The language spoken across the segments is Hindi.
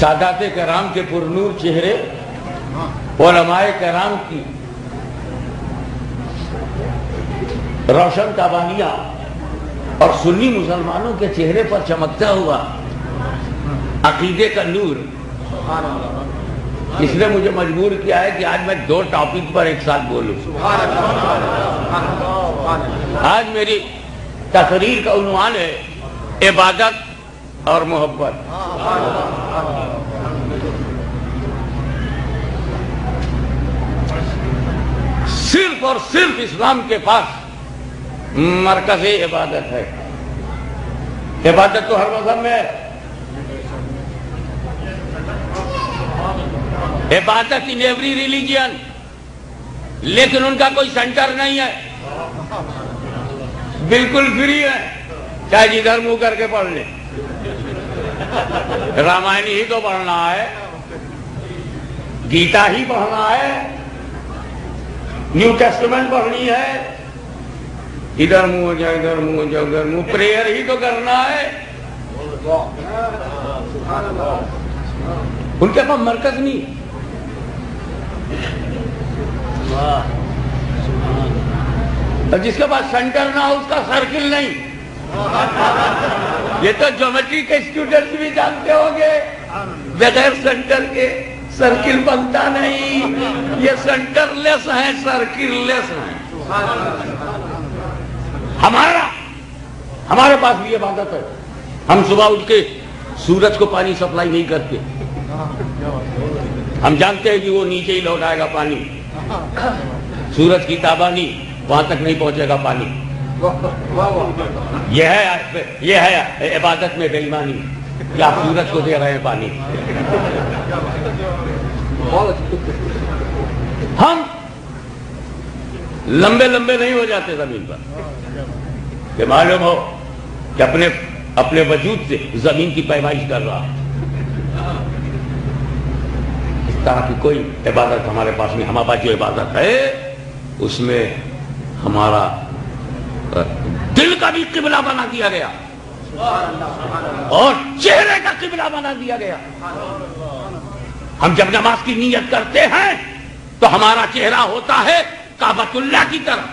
सादात कराम के पुरनूर चेहरे ओलमाए कराम की रोशन काबानिया और सुन्नी मुसलमानों के चेहरे पर चमकता हुआ, अकीदे का नूर। इसने मुझे मजबूर किया है कि आज मैं दो टॉपिक पर एक साथ बोलूँ। आज मेरी तकरीर का उन्वान है इबादत और मोहब्बत। सिर्फ़ और सिर्फ़ इस्लाम के पास मरकज इबादत है। इबादत तो हर मज़हब में है। इबादत इन एवरी रिलीजियन लेकिन उनका कोई सेंटर नहीं है। बिल्कुल फ्री है। चाहे जिधर मुँह करके पढ़ ले। रामायण ही तो पढ़ना है। गीता ही पढ़ना है। न्यू टेस्टमेंट पढ़नी है। इधर मुँह हो जाए इधर मुँह हो जाए उधर मुँह। प्रेयर ही तो करना है। उनके पास मरकज नहीं और जिसके पास सेंटर ना हो, उसका सर्किल नहीं। ये तो ज्योमेट्री के स्टूडेंट भी जानते होंगे। बगैर सेंटर के सर्किल बनता नहीं। ये सेंटरलेस है, सर्किललेस है। हमारा, हमारे पास भी इबादत है। हम सुबह उठ के सूरज को पानी सप्लाई नहीं करते। हम जानते हैं कि वो नीचे ही लौटाएगा पानी। सूरज की ताबानी वहाँ तक नहीं पहुंचेगा पानी। यह है यह है इबादत में बेईमानी कि आप सूरज को दे रहे हैं पानी। हम लंबे लंबे नहीं हो जाते ज़मीन पर। मालूम हो कि अपने अपने वजूद से ज़मीन की पैमाइश कर रहा इस तरह की कोई इबादत हमारे पास नहीं हमारे पास जो इबादत है। उसमें हमारा दिल का भी किबला बना दिया गया। और चेहरे का किबला बना दिया गया। हम जब नमाज़ की नीयत करते हैं तो हमारा चेहरा होता है काबतुल्ला की तरफ़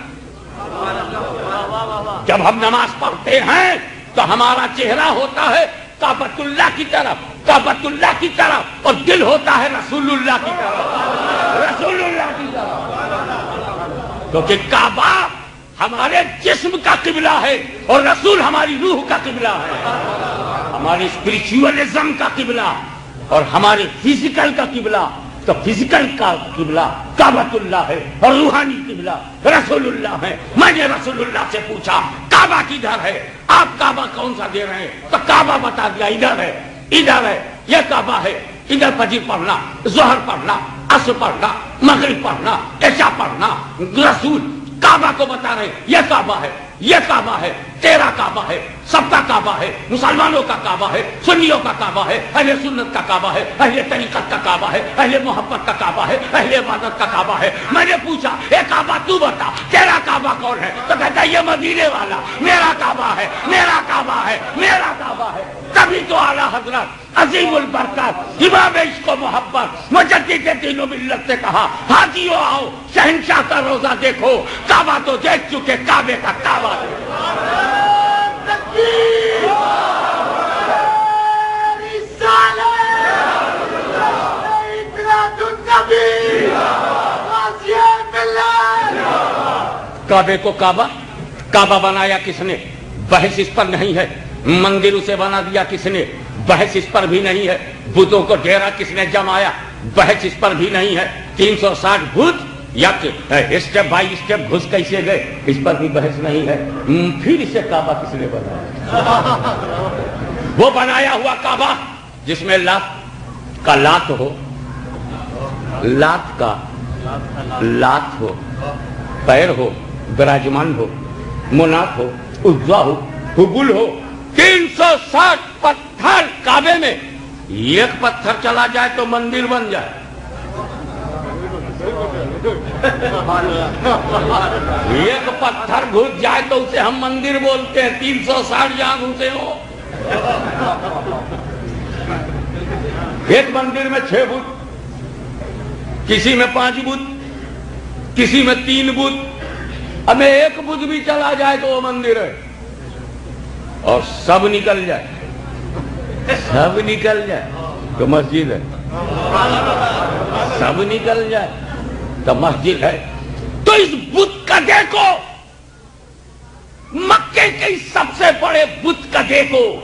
जब हम नमाज़ पढ़ते हैं तो हमारा चेहरा होता है काबतुल्ला की तरफ़ काबतुल्ला की तरफ़, और दिल होता है रसूलुल्लाह की तरफ़। रसूलुल्लाह की तरफ़। क्योंकि काबा हमारे जिस्म का किबला है, और रसूल हमारी रूह का किबला है। हमारे स्पिरिचुअलिज्म का किबला, और हमारे फ़िज़िकल का किबला तो फ़िज़िकल का किबला काबतुल्लाह है, और रूहानी किबला रसूलुल्लाह है। मैंने रसूलुल्लाह से पूछा काबा किधर है? आप काबा कौन सा दे रहे हैं? तो काबा बता दिया, इधर है इधर है, यह काबा है। इधर फजी पढ़ना, जोहर पढ़ना अस पढ़ना, मगरब पढ़ना ऐसा पढ़ना, रसूल काबा को बता रहे यह काबा है। यह काबा है तेरा काबा है सबका काबा है मुसलमानों का काबा है सुन्नियों का काबा है अहले सुन्नत का काबा है अहले तरीकत का काबा है अहले मोहब्बत का काबा है अहले इबादत का काबा है मैंने पूछा ये काबा तू बता तेरा काबा कौन है तो कहता ये मदीने वाला मेरा काबा है मेरा काबा है मेरा काबा है तभी तो आला हज़रत अजीमुल बरकत, इमाम इश्क मोहब्बत, मुजद्दिद तीनों मिल्लत से कहा, हाजियो आओ, शहनशाह का रोजा देखो, काबा तो देख चुके, काबे का काबा काबे को काबा काबा बनाया किसने? बहस इस पर नहीं है। मंदिर उसे बना दिया किसने? बहस इस पर भी नहीं है। बुतों को डेरा किसने जमाया? बहस इस पर भी नहीं है। 360 भूत या स्टेप बाई स्टेप घुस कैसे गए? इस पर भी बहस नहीं है। फिर इसे काबा किसने बनाया? वो बनाया हुआ काबा, जिसमें लात का लात हो, लात का लात हो, पैर हो, विराजमान हो, मुनाफ हो उज्वा हो हुबुल हो 360 पत्थर काबे में। एक पत्थर चला जाए तो मंदिर बन जाए। एक पत्थर घुस जाए तो उसे हम मंदिर बोलते हैं। तीन सौ साठ जहाँ घुसे हो। एक मंदिर में छह बुद्ध, किसी में पाँच बुत किसी में तीन बुत अब एक बुद्ध भी चला जाए तो वो मंदिर है। और सब निकल जाए। सब निकल जाए। तो मस्जिद है। सब निकल जाए। तो मस्जिद है। तो इस बुद्ध कदे को मक्के के सबसे बड़े बुद्ध कदे को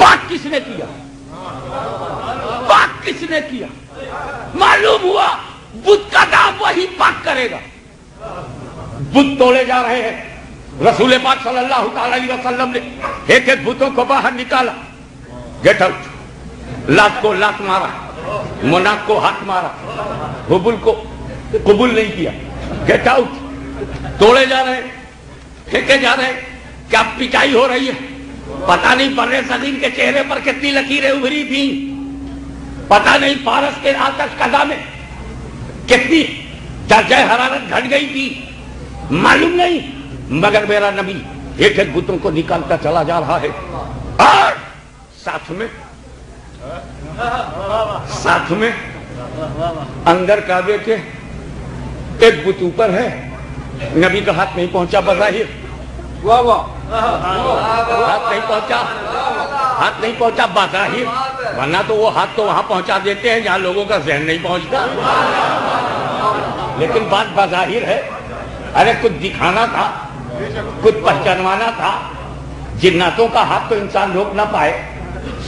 पाक किसने किया? पाक किसने किया? मालूम हुआ, बुद्ध का दाम वही पाक करेगा। बुद्ध तोड़े जा रहे हैं। रसूल पाक सल्लल्लाहु अलैहि वसल्लम ने एक एक बुतों को बाहर निकाला। गेट आउट लात को लात मारा। मुनाक को हाथ मारा। हुबुल को कबूल नहीं किया। गेट आउट तोड़े जा रहे फेंके जा रहे क्या पिटाई हो रही है? पता नहीं बर्रे सदीन के चेहरे पर कितनी लकीरें उभरी थी। पता नहीं पारस के आतश कदा में कितनी दर्जा हरारत घट गई थी। मालूम नहीं। मगर मेरा नबी एक एक बुतों को निकालता चला जा रहा है। और साथ में साथ में अंदर काबे के एक बुत ऊपर है। नबी का हाथ नहीं पहुँचा बजाहिर। वाह वाह। हाथ नहीं पहुँचा हाथ नहीं पहुँचा बजाहिर। वरना तो वो हाथ तो वहाँ पहुँचा देते हैं जहाँ लोगों का जहन नहीं पहुँचता। लेकिन बात बजाहिर है। अरे कुछ दिखाना था। कुछ पहचानवाना था। जिन्नातों का हाथ तो इंसान रोक ना पाए।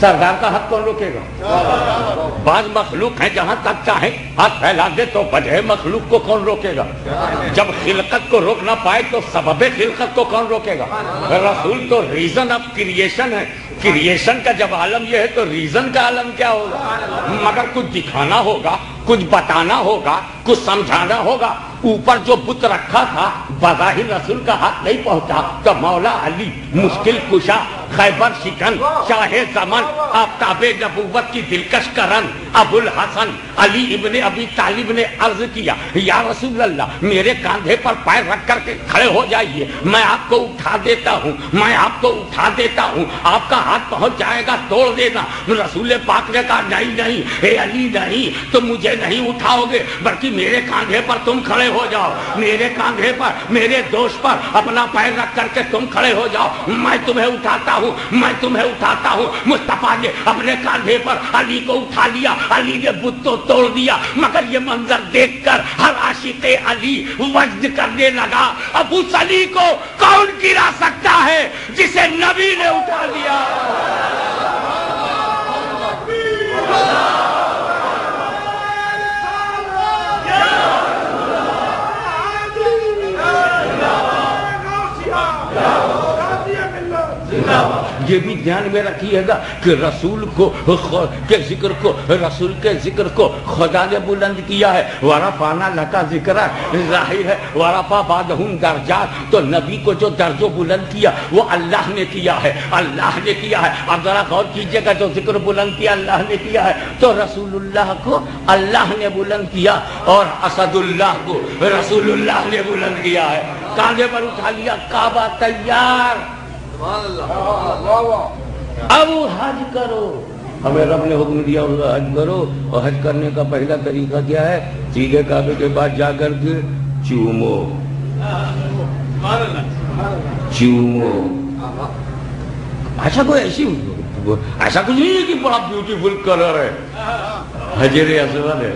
सरदार का हाथ कौन रोकेगा? बाज मखलूक है, जहाँ तक चाहे हाथ फैला दे तो बजे मखलूक को कौन रोकेगा? जब खिलकत को रोक ना पाए तो सबब खिलकत को कौन रोकेगा? रसूल तो रीजन ऑफ़ क्रिएशन है। क्रिएशन का जब आलम यह है तो रीजन का आलम क्या होगा? मगर कुछ दिखाना होगा, कुछ बताना होगा, कुछ समझाना होगा। ऊपर जो बुत रखा था बजाहिर रसूल का हाथ नहीं पहुँचा तो मौला अली मुश्किल कुशा खैबर शिकन, शाहे जमन आफ्ताबे नबूवत की दिलकश करन, अबुल हसन, अली इब्ने अबी तालिब ने अर्ज़ किया, या रसूल अल्लाह मेरे कांधे पर पैर रख करके खड़े हो जाइए, मैं आपको उठा देता हूँ, मैं आपको उठा देता हूँ, आपका हाथ पहुँच जाएगा, तोड़ देना, रसूल पाक ने कहा, नहीं नहीं, हे अली नहीं, तुम मुझे नहीं उठाओगे, बल्कि मेरे कांधे पर तुम खड़े हो जाओ, मेरे कांधे पर, मेरे दोष पर अपना पैर रख करके तुम खड़े हो जाओ, मैं तुम्हें उठाता हूँ मैं तुम्हें उठाता हूँ। मुस्तफ़ा ने अपने कांधे पर अली को उठा लिया, अली ने बुद्ध तो तोड़ दिया, मगर ये मंजर देखकर हर आशिक अली वज्द करने लगा। अब उस अली को कौन गिरा सकता है जिसे नबी ने उठा लिया? ये भी ध्यान में रखिएगा कि रसूल को के ज़िक्र को, रसूल के ज़िक्र को खुदा ने बुलंद किया है। वराफाना लका ज़िक्र ज़ाहिर है। वराफा बादहुम दर्जात तो नबी को जो दर्जो बुलंद किया, वो अल्लाह ने किया है। अल्लाह ने किया है। अब जरा गौर कीजिएगा, जो ज़िक्र बुलंद किया, अल्लाह ने किया है। तो रसूलुल्लाह को अल्लाह ने बुलंद किया और असदुल्लाह को रसूलुल्लाह ने बुलंद किया है। कांधे पर उठा लिया, काबा तैयार। अब हज करो। हमें रब ने हुक्म दिया होगा हज करो। और हज करने का पहला तरीका क्या है? सीधे काबे के बाद जाकर के चूमो। चूमो। ऐसा कोई ऐसी ऐसा कुछ नहीं है कि बड़ा ब्यूटीफुल कलर है। हजरे असवद है।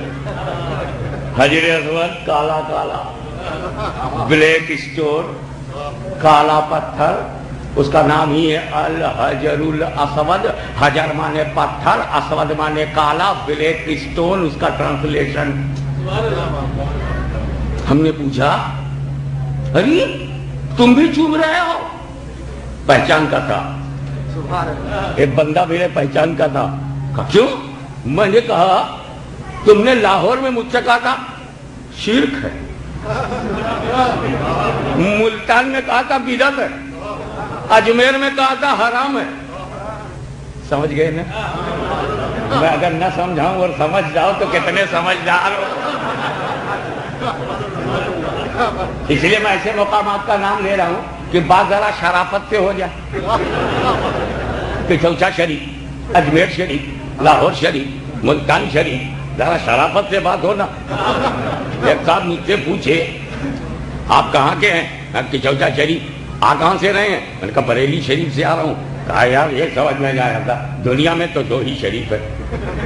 हजरे असवद काला काला। ब्लैक स्टोन काला पत्थर। उसका नाम ही है अल हजरुल असवद। हजर माने पत्थर असवद माने काला ब्लैक स्टोन उसका ट्रांसलेशन। हमने पूछा अरे तुम भी चूम रहे हो? पहचान का था। एक बंदा मेरे पहचान का था। क्यों? मैंने कहा तुमने लाहौर में मुझसे कहा था शिरक है। मुल्तान में कहा था बिदत है। अजमेर में कहा था, हराम है। समझ गए ना? मैं अगर न समझाऊं और समझ जाओ तो कितने समझदार हो। इसलिए मैं ऐसे मकाम का नाम ले रहा हूँ कि बात जरा शराफत से हो जाए। कि चौचा शरीफ, अजमेर शरीफ, लाहौर शरीफ, मुल्तान शरीफ, जरा शराफत से बात हो ना। एक साहब मुझसे पूछे, आप कहाँ के हैं? कि चौचा शरीफ। आ कहाँ से रहे हैं? मैंने कहा बरेली शरीफ से आ रहा हूँ। कहा यार ये समझ में नहीं आया था। दुनिया में तो दो ही शरीफ है।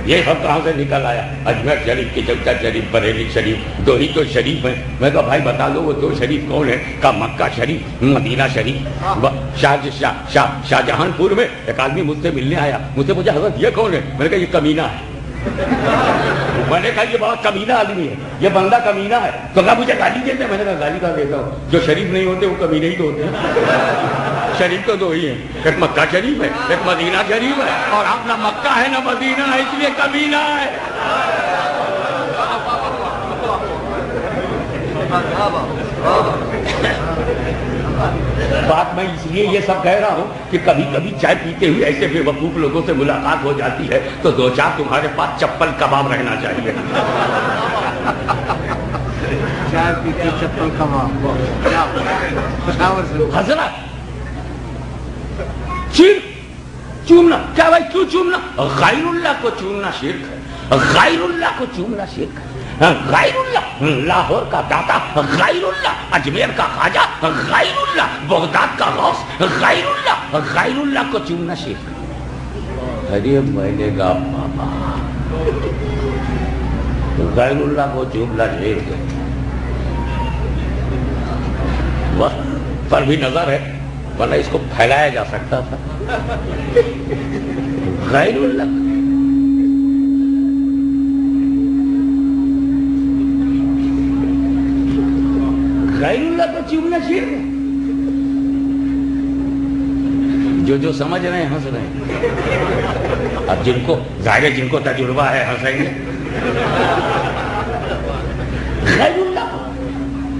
ये सब कहाँ से निकल आया? अजमेर शरीफ की चौथा शरीफ बरेली शरीफ दो ही तो शरीफ है। मैं कहा भाई बता दो वो दो शरीफ कौन है? का मक्का शरीफ मदीना शरीफ। शाह शाह शाह शाहजहानपुर में एक आदमी मुझसे मिलने आया। मुझसे पूछा हज़रत ये कौन है? मैंने कहा ये कमीना है। मैंने कहा, ये बहुत कमीना आदमी है, ये बंदा कमीना है। तो कहा, मुझे गाली देते मैंने कहा, गाली का देता हूँ? जो शरीफ नहीं होते, वो कमीने ही तो होते हैं। शरीफ तो दो ही है। एक मक्का शरीफ है, एक मदीना शरीफ है। और आप ना मक्का है, ना मदीना है, इसलिए कमीना है। बात मैं इसलिए ये सब कह रहा हूँ कि कभी कभी चाय पीते हुए ऐसे बेवकूफ़ लोगों से मुलाकात हो जाती है तो दो चार तुम्हारे पास चप्पल कबाब रहना चाहिए। चाय पीते चप्पल कबाब हज़रत चिर चूमना क्या भाई क्यों चूमना? गैरुल्लाह को चूमना शिरक है। गैरुल्लाह को चूमना शिरक है। गैरुल्ला लाहौर का दाता गैरुल्ला अजमेर का खाजा गैरुल्ला बगदाद का गौस गैरुल्ला गैरुल्ला को चूमना शिरक अरे मैंने कहा बाबा गैरुल्ला को शिरक है वह पर भी नज़र है, वरना इसको फैलाया जा सकता था। गैरुल्ला गैरुल्ला को चूमना चाहिए जो जो समझ रहे हैं, हंस रहे हैं। अब जिनको, ज़ाहिर जिनको तजुर्बा है, हंसेंगे। गैरुल्ला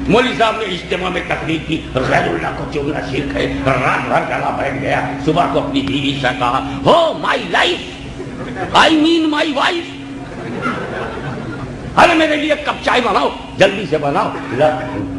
मौली साहब ने इज्तिमा में तकलीफ़ की गैरुल्ला को चुमना शिरक है रात भर गला बैठ गया, सुबह को अपनी बीवी से कहा, हो my life I mean my wife अरे मेरे लिए कप चाय बनाओ। जल्दी से बनाओ।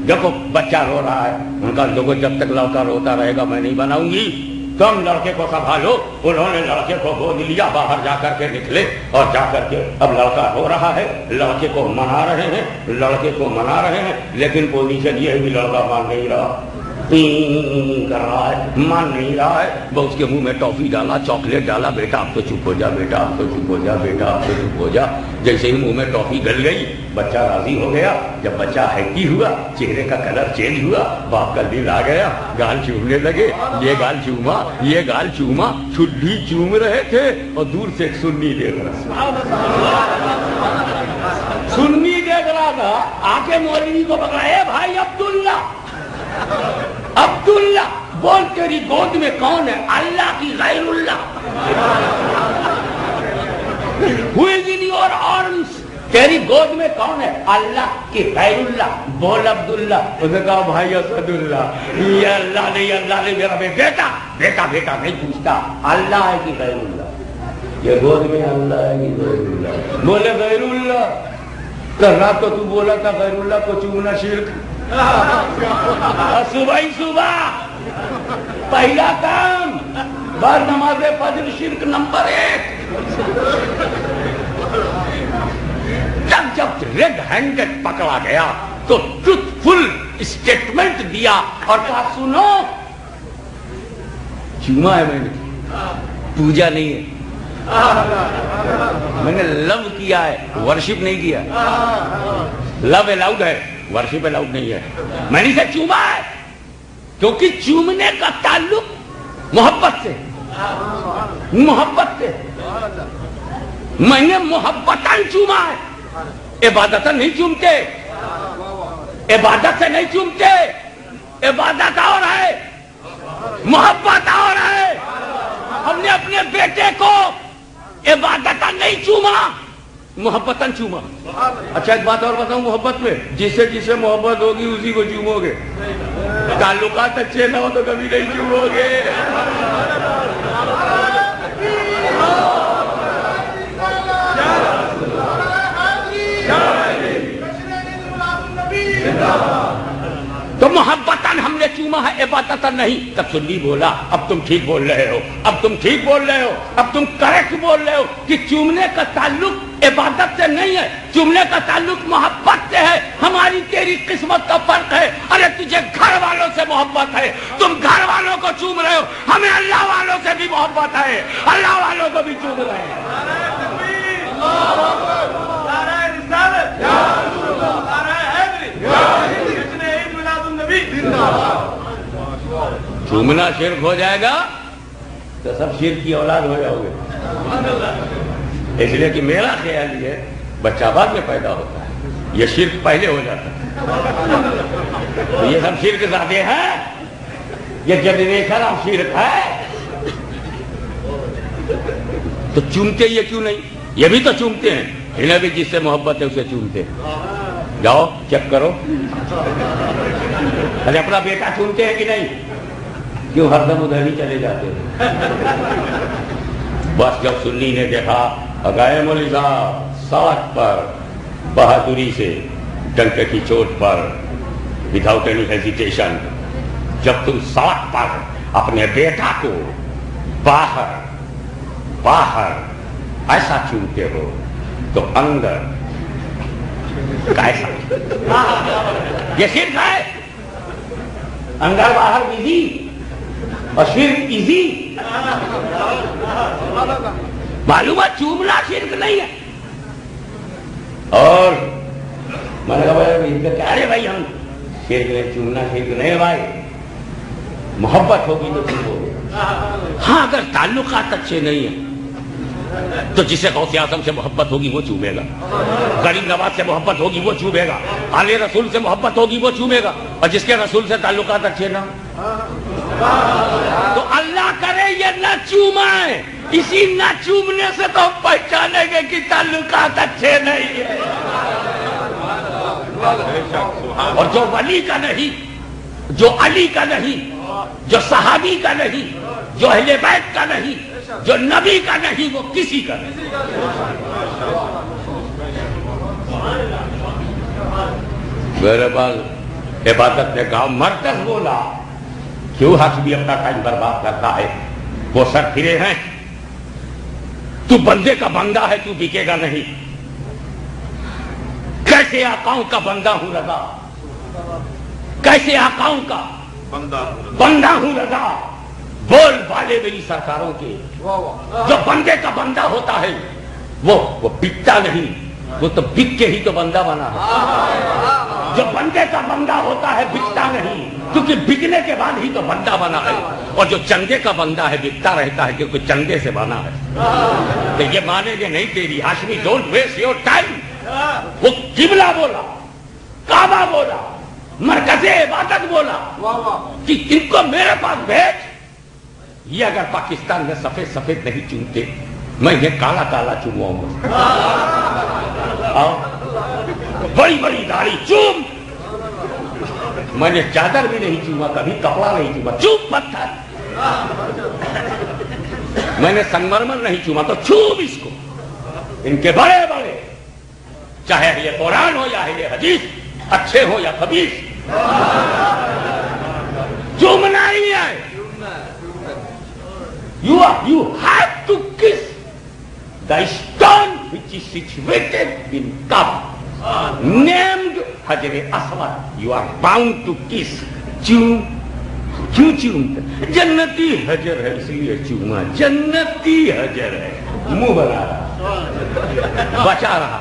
देखो, बच्चा रो रहा है। उनका देखो, जब तक लड़का रोता रहेगा, मैं नहीं बनाऊँगी। तुम लड़के को संभालो। उन्होंने लड़के को गोद लिया, बाहर जाकर के निकले। और जाकर के अब लड़का रो रहा है। लड़के को मना रहे हैं। लड़के को मना रहे हैं। लेकिन पोजीशन ये भी लड़का मान नहीं रहा। नहीं रहा है उसके मुँह में टॉफी डाला, चॉकलेट डाला, बेटा आप तो चुप हो जा, बेटा आप तो चुप हो जा, बेटा आप तो चुप हो जा। जैसे ही मुँह में टॉफी गल गई, बच्चा राज़ी हो गया। जब बच्चा हैप्पी हुआ, चेहरे का कलर चेंज हुआ, बाप का दिल आ गया, गाल चूमने लगे। ये गाल चूमा, ये गाल चूमा छुट्टी चूम रहे थे, और दूर से सुन्नी देख रहा सुन्नी देख रहा था, आके मौलवी को पकड़ा भाई अब्दुल्ला! अब्दुल्ला बोल तेरी गोद में कौन है? अल्लाह की गैरुल्ला। योर आर्म्स तेरी गोद में कौन है? अल्लाह की गैरुल्ला। बोल अब्दुल्ला। उसने कहा, भाई असदुल्ला, ये अल्लाह नहीं अल्लाह नहीं, मेरा बेटा बेटा बेटा, नहीं पूछता। अल्लाह है कि गैरुल्ला। ये गोद में अल्लाह है कि गैरुल्ला। बोले, गैरुल्ला, कल रात तो तू बोला था गैरुल्ला को चूमना शिरक सुबह ही सुबह, पहला काम, बार नमाज़ फजर शिरक नंबर एक। जब जब रेड हैंडेड पकड़ा गया तो ट्रुथफुल स्टेटमेंट दिया और कहा, सुनो चूमा है मैंने, पूजा नहीं है। मैंने लव किया है वर्शिप नहीं किया। लव अलाउड है। वर्शिप अलाउड नहीं है। मैंने इसे चूमा है? क्योंकि चूमने का ताल्लुक मोहब्बत से। मोहब्बत से। मैंने मोहब्बतन चूमा है। इबादतन नहीं चूमते। इबादत से नहीं चूमते। इबादत और है। मोहब्बत और है। हमने अपने बेटे को इबादतन नहीं चूमा। मोहब्बतन चूमा। अच्छा एक बात और बताऊँ मोहब्बत में? जिसे जिसे मोहब्बत होगी, उसी को चूमोगे। ताल्लुकात अच्छे ना हो तो कभी नहीं चूमोगे। तो मोहब्बत चूमा है इबादत नहीं तब सुन्नी बोला अब तुम ठीक बोल रहे हो अब तुम ठीक बोल रहे हो अब तुम करेक्ट बोल रहे हो कि चूमने का ताल्लुक इबादत से नहीं है चूमने का ताल्लुक मोहब्बत से है हमारी तेरी किस्मत का फ़र्क है अरे तुझे घर वालों से मोहब्बत है तुम घर वालों को चूम रहे हो हमें अल्लाह वालों से भी मोहब्बत है अल्लाह वालों को भी चूम रहे हैं चूमना शिरक हो जाएगा तो सब शिर की औलाद हो जाओगे। इसलिए कि मेरा ख्याल ये, बच्चा बाद में पैदा होता है। ये शिरक पहले हो जाता है। तो ये सब शिरक ज़्यादा है। ये जनरेशन ऑफ़ शिरक है। तो चूमते ये क्यों नहीं? ये भी तो चूमते हैं। इन्हें भी जिससे मोहब्बत है, उसे चूमते हैं। जाओ चेक करो अरे अपना बेटा चूमते हैं कि नहीं क्यों हरदम उधर ही चले जाते हैं बस जब सुन्नी ने देखा अगाए मौली साहब साठ पर बहादुरी से डंके की चोट पर विदाउट एनी हेजिटेशन जब तुम साठ पर अपने बेटा को बाहर बाहर ऐसा चूमते हो तो अंदर कैसा ये सिर्फ़ है अंदर बाहर विधि और सिर्फ़ इजी मालूम है चूमना सिर्फ़ नहीं है। और मैंने कहा, भाई इनका क्या रे भाई हम। सिर्फ़ नहीं चूमना सिर्फ़ नहीं भाई। मोहब्बत होगी तो चूमोगे हाँ अगर ताल्लुकात अच्छे नहीं है तो जिसे गौसे आज़म से मोहब्बत होगी, वो चूमेगा। गरीब नवाज़ से मोहब्बत होगी, वो चूमेगा। आले रसूल से मोहब्बत होगी, वो चूमेगा। और जिसके रसूल से ताल्लुकात अच्छे ना। तो अल्लाह करे ये न चूमाए। इसी न चूमने से तो हम पहचानेंगे कि ताल्लुकात अच्छे नहीं है। और जो वली का नहीं, जो अली का नहीं, जो सहाबी का नहीं, जो अहले बैत का नहीं जो नबी का नहीं वो किसी का नहीं। मेरे पास इबादत ने कहा मरकज बोला क्यों हक भी अपना टाइम बर्बाद करता है? वो सर फिरे हैं। तू बंदे का बंदा है तू बिकेगा नहीं। कैसे आकाओं का बंदा हूँ रजा? कैसे आकाओं का? बंदा हूँ रजा। बोल वाले मेरी सरकारों के। जो बंदे का बंदा होता है, वो वो बिकता नहीं। वो तो बिक के ही तो बंदा बना है। जो बंदे का बंदा होता है, बिकता नहीं। क्योंकि बिकने के बाद ही तो बंदा बना है। और जो चंदे का बंदा है, बिकता रहता है, क्योंकि चंदे से बना है। तो ये मानेंगे नहीं तेरी Hashmi don't waste your time वो किबला बोला, काबा बोला, मरकजे इबादत बोला, कि इनको मेरे पास भेज। ये अगर पाकिस्तान में सफ़ेद सफ़ेद नहीं चुनते मैं ये काला काला चूमाऊँगा बड़ी बड़ी दाढ़ी, चूम। मैंने चादर भी नहीं चूमा, कभी कपड़ा नहीं चूमा चूम पत्थर मैंने संगमरमर नहीं चूमा तो चूम इसको। इनके बड़े बड़े चाहे ये कुरान हो या ये हदीस, अच्छे हो या खबीस। चूमना You are, you have to kiss the stone which is situated in Kaaba, named Hajar Aswad. You are bound to kiss. चूम क्यों चूमते जन्नती हजर है इसलिए चूमा जन्नती हजर है मुँह बना रहा बचा रहा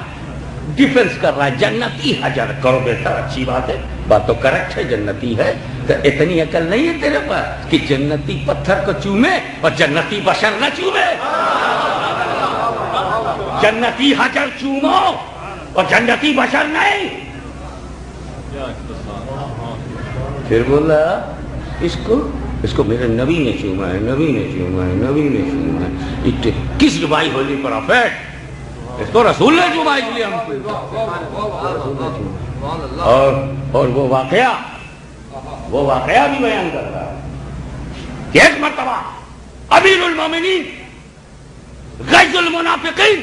डिफेंस कर रहा है जन्नती हजर करो बेटा अच्छी बात है बात तो करेक्ट है जन्नती है तो इतनी अकल नहीं है तेरे पास कि जन्नती पत्थर को चूमे और जन्नती बशर न चूमे। जन्नती हजर चूमो और जन्नती बशर नहीं। फिर बोला, इसको इसको मेरे नबी ने चूमा है, नबी ने चूमा है, नबी ने चूमा है। इट किस भाई होली प्रॉफिट इसको रसूल ने चूमा इसलिए हमको। और और वो वाकया वो वाकया भी बयान कर रहा है। एक मरतबा। अमीरुल मोमिनीन, गैजुल मुनाफिकीन,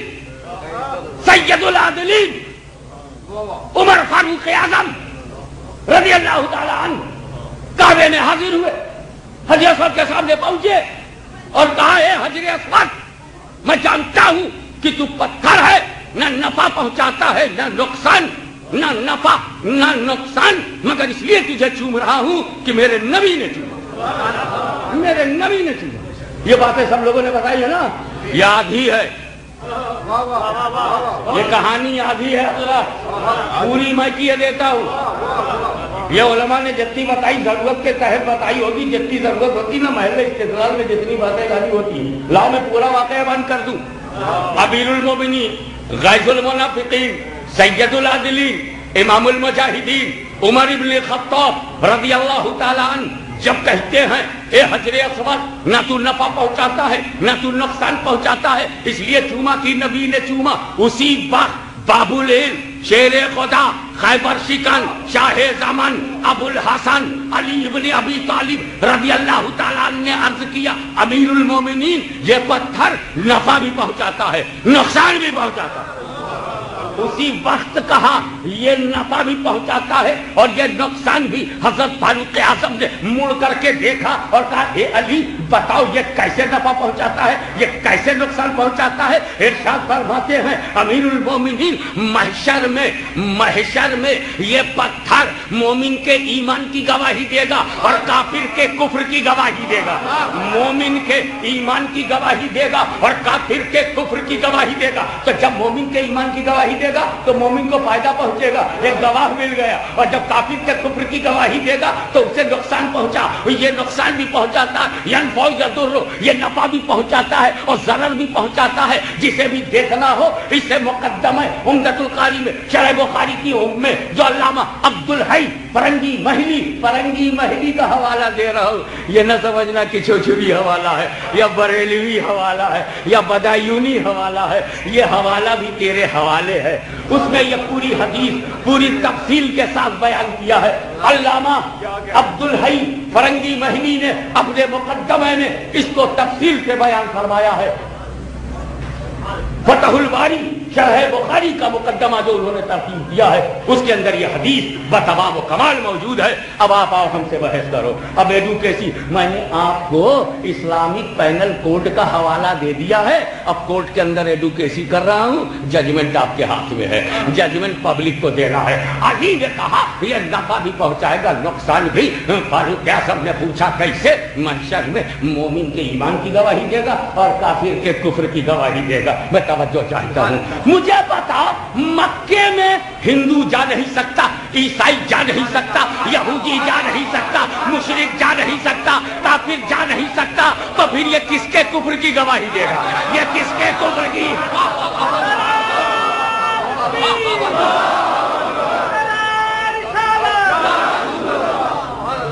सैयदुल आदिलीन, उमर फारूक आज़म रज़ी अल्लाह काबे में हाजिर हुए हजर असवद के सामने पहुँचे और कहा है हजर असवद, मैं जानता हूँ कि तू पत्थर है, न नफा पहुंचाता है, न नुकसान न नफा, न नुकसान, मगर इसलिए तुझे चूम रहा हूँ कि मेरे नबी ने चूमा। मेरे नबी ने चूमा। ये बातें सब लोगों ने बताई है ना? ये आधी है। ये कहानी आधी है पूरी मैं किए देता हूँ। ये उलमा ने जितनी बताई, ज़रूरत के तहत बताई होगी, जितनी ज़रूरत होती ना, महल इस्तेदाल में जितनी बातें गाली होती लाओ, मैं पूरा वाकया बंद कर दूँ। अबीरुल मोमिनी गैजुल मुनाफिकीन सैयदुल आदिलीन इमामुल मुजाहिदीन उमर इब्न खत्ताब रज़ी अल्लाह जब कहते हैं, ए हजरे असवद न तू नफा पहुंचाता है, न तू नुकसान पहुंचाता है, इसलिए चूमा की नबी ने चूमा, उसी वक्त बाबुल शेर खुदा, खैबर शिकन, शाह जमन, अबुल हसन, अली इब्न अबी तालिब रबी अल्लाह ने अर्ज़ किया, अमीरुल मोमिनीन, ये पत्थर नफा भी पहुंचाता है, नुकसान भी पहुंचाता है। उसी वक्त कहा, ये नफा भी पहुंचाता है और ये नुकसान भी हज़रत फारूक आज़म ने मुड़ करके देखा और कहा, हे अली, बताओ ये कैसे नफा पहुंचाता है? ये कैसे नुकसान पहुंचाता है? इरशाद फरमाते हैं, अमीरुल मोमिनीन, महशर में महशर में ये पत्थर मोमिन के ईमान की गवाही देगा और काफिर के कुफर की गवाही देगा। मोमिन के ईमान की गवाही देगा और काफिर के कुफर की गवाही देगा। तो जब मोमिन के ईमान की गवाही देगा तो मोमिन को फ़ायदा पहुंचेगा। एक गवाह मिल गया, और जब काफिर के कुफर की गवाही देगा तो उसे नुकसान पहुँचा। ये नुकसान भी पहुंचाता है। यन फौज ये नफा भी पहुंचाता है, और जरर भी पहुंचाता है, जिसे भी देखना हो, इसे मुकदम है उमदतुल कारी में, शरह बुखारी की में, जो अल्लामा अब्दुल हई फरंगी महली फरंगी महली का हवाला दे रहा हूँ। ये न समझना कि छोछुरी हवाला है, या बरेलवी हवाला है, या बदायूनी हवाला है। ये हवाला भी तेरे हवाले है। उसमें ये पूरी हदीस, पूरी तफसील के साथ बयान किया है। अल्लामा अब्दुल हई फरंगी महनी ने अपने मुकदमे में इसको तफसील से बयान फरमाया है। फतहुल बारी शरह बुखारी का मुकदमा जो उन्होंने तरकीब किया है, उसके अंदर ये हदीस बतमाम कमाल मौजूद है। अब आप आओ, हमसे बहस करो। अब एडुकेसी मैंने आपको इस्लामिक पैनल कोर्ट का हवाला दे दिया है। अब कोर्ट के अंदर एडुकेसी कर रहा हूँ। जजमेंट आपके हाथ में है। जजमेंट पब्लिक को देना है। अली ने कहा यह नफा भी पहुंचाएगा, नुकसान भी। फारूक सबने पूछा, कैसे? महशर में मोमिन के ईमान की गवाही देगा और काफिर के कुफर की गवाही देगा। मैं तवज्जो चाहता हूँ। मुझे बताओ, मक्के में हिंदू जा नहीं सकता, ईसाई जा नहीं सकता, यहूदी जा नहीं सकता, मुशरिक जा नहीं सकता, काफिर जा नहीं सकता तो फिर ये किसके कुफर की गवाही देगा? ये किसके कुफर की?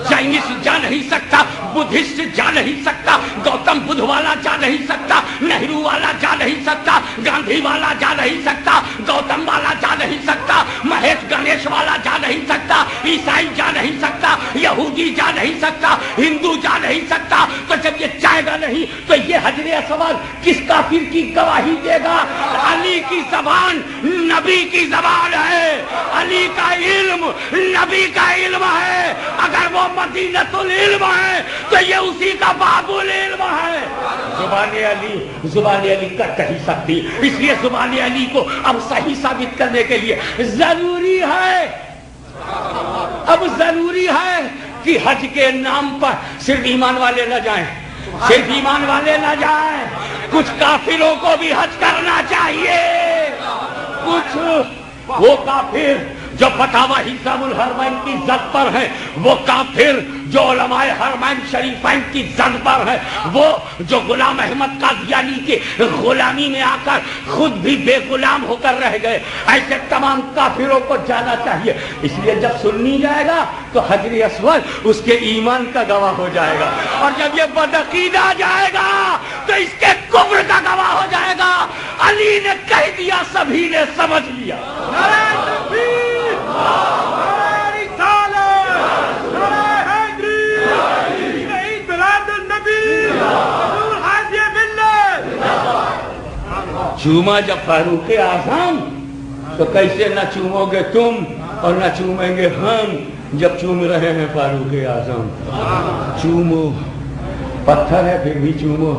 चाइनीस जा नहीं सकता बुद्धिस्ट जा नहीं सकता, गौतम बुद्ध वाला जा नहीं सकता, नेहरू वाला जा नहीं सकता, गांधी वाला जा नहीं सकता, गौतम वाला जा नहीं सकता, महेश गणेश वाला जा नहीं सकता, ईसाई जा नहीं सकता, यहूदी जा नहीं सकता, हिंदू जा नहीं सकता। तो जब ये जाएगा नहीं तो ये हजरे सवाल किस काफिर की गवाही देगा? अली की जबान नबी की जबान है। अली का इल्म नबी का इल्म है। अगर वो मदीनतुल इल्म है तो ये उसी का बाबुल इल्म है। ज़ुबान अली ज़ुबान अली कर कही सकती। इसलिए ज़ुबान अली को अब सही साबित करने के लिए ज़रूरी है। अब ज़रूरी है कि हज के नाम पर सिर्फ़ ईमान वाले न जाएँ, सिर्फ़ ईमान वाले न जाएँ। कुछ काफिरों को भी हज करना चाहिए। कुछ, वो काफिर जो फतावा हिसाबुल हरमैन की जद पर है, वो काफिर जो उलमाए हरमैन शरीफैन की जद पर है, वो जो गुलाम अहमद कादियानी के गुलामी में आकर खुद भी बेगुलाम होकर रह गए। ऐसे तमाम काफिरों को जाना चाहिए। इसलिए जब सुननी जाएगा तो हजरी असवर उसके ईमान का गवाह हो जाएगा। और जब ये बदकीदा जाएगा तो इसके कुब्र का गवाह हो जाएगा। अली ने कह दिया, सभी ने समझ लिया। चूमा जब फारूक आज़म तो कैसे न चूमोगे तुम और न चूमेंगे हम, जब चूम रहे हैं फारूक आज़म चूमो, पत्थर है फिर भी चूमो।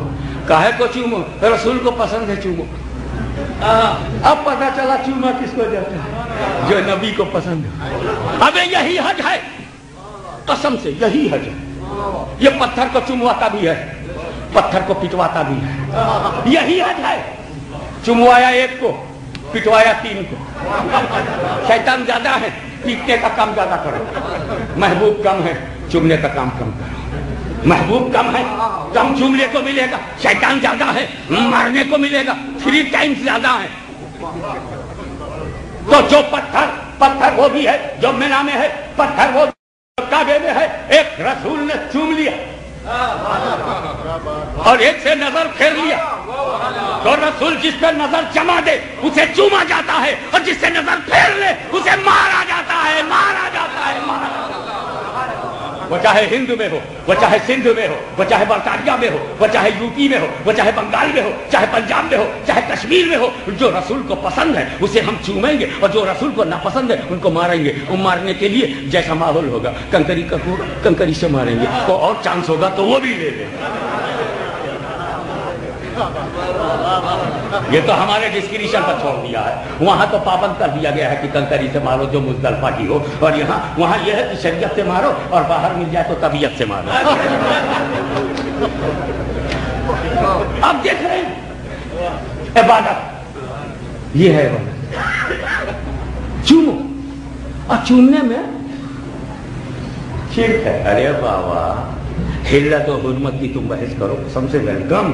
काहे को चूमो? रसूल को पसंद है चूमो। अब पता चला चूमा किसको जाता है? जो नबी को पसंद है। अबे यही हज है। कसम से यही हज है। ये पत्थर को चुमवाता भी है, पत्थर को पिटवाता भी है। यही हज है। चुमवाया एक को, पिटवाया तीन को। शैतान ज़्यादा है, पीटने का काम ज़्यादा करो। महबूब कम है, चुमने का काम कम करो। महबूब कम है, कम चुमने को मिलेगा। शैतान ज़्यादा है, मारने को मिलेगा। थ्री टाइम्स ज़्यादा है। तो जो पत्थर पत्थर वो भी है, जो मीना में है, पत्थर वो काबे में है, एक रसूल ने चूम लिया। और एक से नज़र फेर लिया। तो रसूल जिस पर नज़र जमा दे, उसे चूमा जाता है, और जिससे नज़र फेर ले, उसे मारा जाता है, मारा जाता है, मारा वो चाहे हिंद में हो, वो चाहे सिंध में हो, वो चाहे बरतानिया में हो, वो चाहे यूपी में हो, वो चाहे बंगाल में हो, चाहे पंजाब में हो, चाहे कश्मीर में हो, जो रसूल को पसंद है, उसे हम चूमेंगे और जो रसूल को नापसंद है, उनको मारेंगे। वो मारने के लिए जैसा माहौल होगा, कंकरी का कंकरी से मारेंगे। तो और चांस होगा तो वो भी ले लेंगे ये तो हमारे डिस्क्रिप्शन पर छोड़ दिया है। वहाँ तो पाबंद कर दिया गया है कि कंकरी से मारो, जो मुजदलफा की हो। और यहाँ, वहाँ यह है कि शरीयत से मारो और बाहर मिल जाए तो तबीयत से मारो। अब देख रहे हैं? इबादत। ये है चूमो। और चूमने में ठीक है। अरे बाबा हिल्ला तो हुरमत की तुम बहस करो, सबसे वेलकम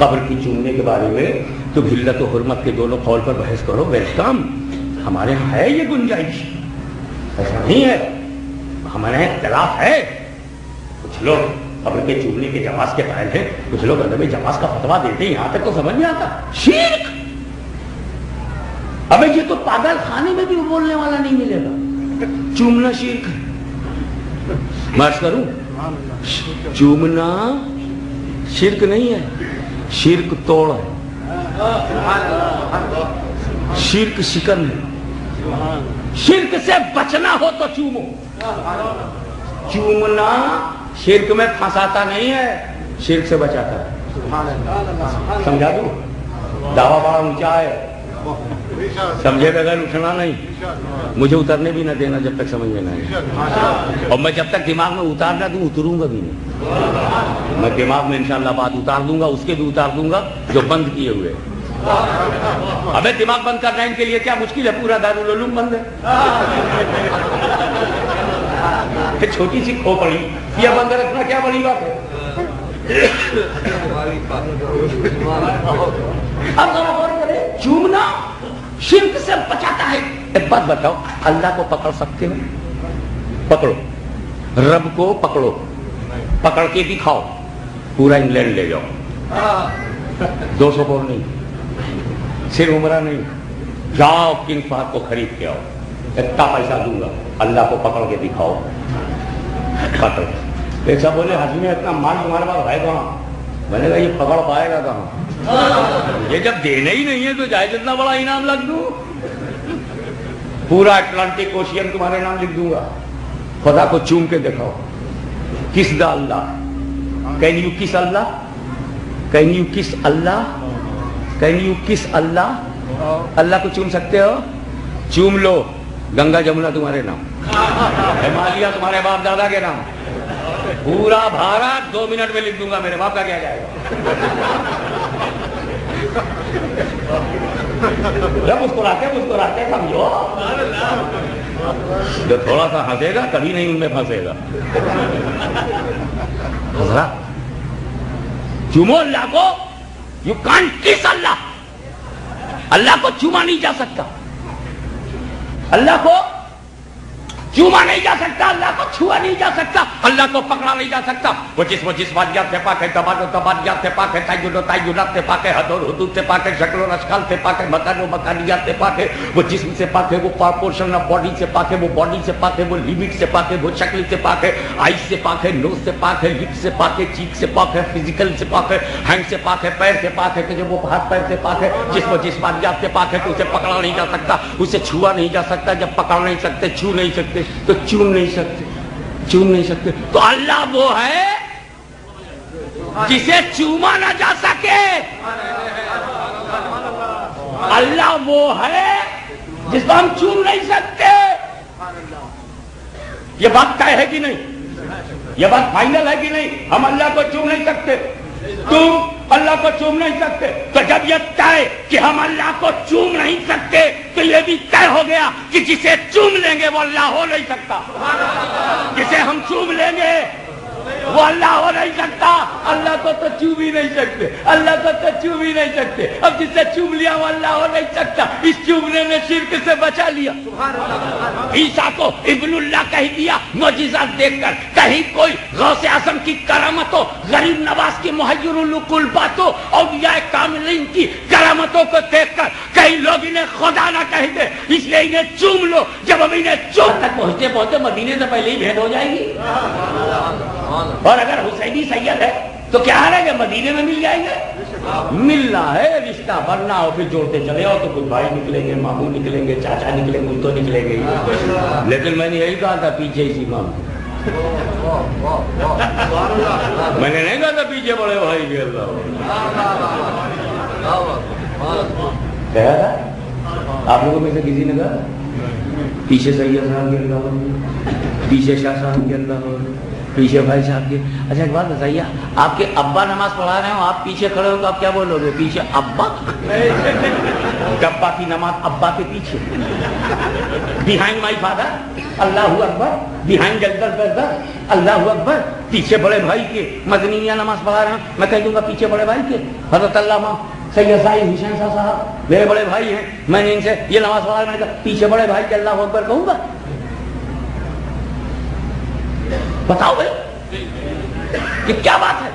कब्र की चूमने के बारे में तुम हिल्लत और हुरमत के दोनों कौल पर बहस करो। वेलकम। हमारे यहाँ है ये गुंजाइश। ऐसा नहीं है। हमारे यहाँ इख्तलाफ है। कुछ लोग कब्र के चूमने के जवाज के कायल हैं। कुछ लोग अदब जवाज का फतवा देते हैं। यहाँ तक तो समझ नहीं आता। शीर्क अबे ये तो पागल खाने में भी बोलने वाला नहीं मिलेगा। चूमना शीर्क है। मर्ज करूँ? चूमना शिरक नहीं है। शिरक तोड़ है। शिरक शिकन है शिरक से बचना हो तो चूमो। चूमना शिरक में फंसाता नहीं है शिरक से बचाता है। समझा दू? दावा बड़ा ऊँचा है। समझे बगैर उठना नहीं। मुझे उतरने भी ना देना जब तक समझ में ना आए। और मैं जब तक दिमाग में उतार ना उतरूँगा भी नहीं। मैं दिमाग में इंशाल्लाह बात उतार दूँगा, उसके भी उतार दूँगा, जो बंद किए हुए। अबे दिमाग बंद करना इनके लिए क्या मुश्किल है? पूरा दारुल बंद है। छोटी सी खोपड़ी यह बंद रखना क्या बड़ी बात है? अब चूमना शिल्प से बचाता है। एक बात बताओ, अल्लाह को पकड़ सकते हो? पकड़ो। रब को पकड़ो। पकड़ के दिखाओ पूरा इंग्लैंड ले जाओ। दो सौ करोड़ नहीं। सिर उमरा नहीं। जाओ, किंग फहद को खरीद के आओ। इतना पैसा दूँगा। अल्लाह को पकड़ के दिखाओ पकड़। ऐसा बोले, हज, में इतना माल तुम्हारे पास है कहाँ? मैंने ये पकड़ पाएगा कहाँ? ये जब देने ही नहीं है तो जाए जितना बड़ा इनाम लग दू। पूरा अटलांटिक ओशियन तुम्हारे नाम लिख दूँगा। खुदा को चूम के दिखाओ। किस दा अल्लाह? कैन यू किस अल्लाह कैन यू किस अल्लाह कैन यू किस अल्लाह अल्लाह को चूम सकते हो? चूम लो। गंगा जमुना तुम्हारे नाम। हिमालय तुम्हारे बाप दादा के नाम। पूरा भारत दो मिनट में लिख दूँगा, मेरे बाप का क्या जाएगा? जब मुस्कुराते मुस्कुराते समझो जो थोड़ा सा हंसेगा कभी नहीं उनमें फंसेगा चुमो अल्लाह को यू कान किस अल्लाह अल्लाह को चुमा नहीं जा सकता अल्लाह को चूमा नहीं जा सकता अल्लाह को छुआ नहीं जा सकता अल्लाह को पकड़ा नहीं जा सकता वो जिस वो जिस बात से पाके दबानो दबानियात से पाके तायुनो तायुनात से पाके हदोर हुदूद से पाके शक्लो रशकाल से पाके मकानो मकानियात से पाके वो जिस्म से पाके वो पोर्शन ऑफ़ बॉडी से पाके वो बॉडी से पाके वो लिमिट से पाके वो शक्ल से पाके आइस से पाके नोज़ से पाके लिप से पाके चीक से पाके फ़िज़िकल से पाके हैंड से पाके पैर से पाके कि जब वो हाथ पैर से पाके जिस वो जिस बात से पाके तो उसे पकड़ा नहीं जा सकता उसे छुआ नहीं जा सकता जब पकड़ नहीं सकते छू नहीं सकते सकते तो चुन नहीं सकते चूम नहीं सकते। तो अल्लाह वो है जिसे चूमा ना जा सके। अल्लाह वो है जिसको हम चूम नहीं सकते। ये बात तय है कि नहीं? ये बात फाइनल है कि नहीं? हम अल्लाह को चूम नहीं सकते। तुम अल्लाह को चूम नहीं सकते। तो जब यह तय कि हम अल्लाह को चूम नहीं सकते तो यह भी तय हो गया कि जिसे चूम लेंगे वो अल्लाह हो नहीं सकता। जिसे हम चूम लेंगे वो अल्लाह हो नहीं सकता। अल्लाह को तो चूम ही नहीं सकते। अल्लाह को तो चूम ही नहीं सकते। अब जिसे चूम लिया वो अल्लाह हो नहीं सकता। इस चूमने ने शिरक से बचा लिया। ईसा को इब्नुल्लाह कह दिया मोजिजा देखकर, कहीं कोई गौसे आज़म की करामतों, गरीब नवाज़ की मुहैरुल बातों और कामिलीन की करामतों को देखकर कई लोग इन्हें खुदा ना कह दे। इसलिए इन्हें चूम लो। जब हम इन्हें चूम तक पहुँचते पहुँचते मदीने से पहले ही भेंट हो जाएगी। और अगर हुसैनी सैयद है तो क्या है कि मदीने में मिल जाएँगे? मिलना है, रिश्ता बनना हो फिर जोड़ते चले आओ तो कुछ भाई निकलेंगे, मामू निकलेंगे, चाचा निकलेंगे तो निकलेंगे। लेकिन मैंने यही कहा था, पीछे इसी मामू। मैंने नहीं कहा था, पीछे बड़े भाई कहा था? आप लोगों में से किसी ने कहा? पीछे सैयद साहब के अल्लाह पीछे शाह साहब के अल्लाह पीछे भाई साहब के। अच्छा एक बात बताइए, आपके अब्बा नमाज़ पढ़ा रहे हो, आप पीछे खड़े हो तो आप क्या बोलोगे? पीछे अब्बा? डब्बा की नमाज़ अब्बा के पीछे। बिहाइंड माई फादर अल्लाह अकबर। बिहाइंड जगदल बरदर अल्लाह अकबर। पीछे बड़े भाई के, मदनिया नमाज़ पढ़ा रहे हो। मैं कह दूँगा पीछे बड़े भाई के। हज़रत अल्लाह सैयद हुसैन साहब, मेरे बड़े भाई हैं। मैंने इनसे ये नमाज़ पढ़ा मैंने पीछे बड़े भाई के अल्लाह अकबर कहूँगा। बताओ भाई। कि क्या बात है?